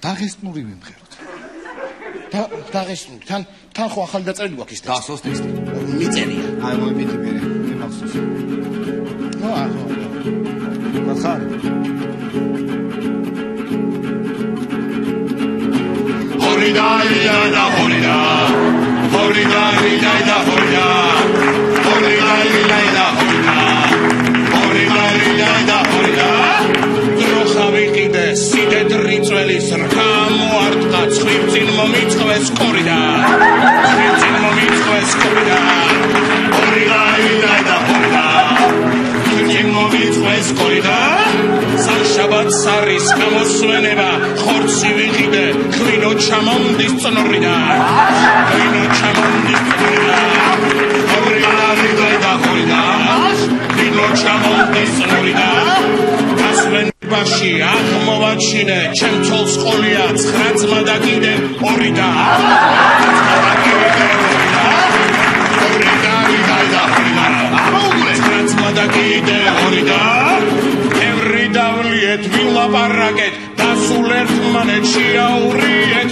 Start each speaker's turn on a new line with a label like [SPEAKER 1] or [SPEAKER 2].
[SPEAKER 1] დაღესტნური ვიმღეროთ. და დაღესტნური. თან თან ხო ახალი დაწერილი გვაქვს ის ტექსტი.
[SPEAKER 2] დასოს ტექსტი.
[SPEAKER 1] მიწერია.
[SPEAKER 2] აი მოიდი მე. მე მახსოვს.
[SPEAKER 1] ნუ ახო.
[SPEAKER 2] მახარ.
[SPEAKER 3] Horida, horida, da horida. Horida, horida, da horida. Horida, წველის რქა მოარტყა ცხვირწინ მომიწყვეს კორიდა. ცხვირწინ მომიწყვეს კორიდა. Horida, horida, da horida. ცხვირწინ მომიწყვეს კორიდა. სამშაბათს არის გამოსვენება ხორცი ვიყიდე ღვინო ჩამონდის წნორიდა ღვინო ჩამონდის წნორიდა ორიდა რიდა და ხორიდა ღვინო ჩამონდის წნორიდა ასვენებაში აქ მოვაჩინე ჩემ თოლს ყოლია ცხრა ძმა და კიდე რიდა და ამოუგლე ცხრა ძმა და კიდე ორიდა ევრი დავლიეთ ვილაპარაკეთ დასულ ერთმანეთში აურიეთ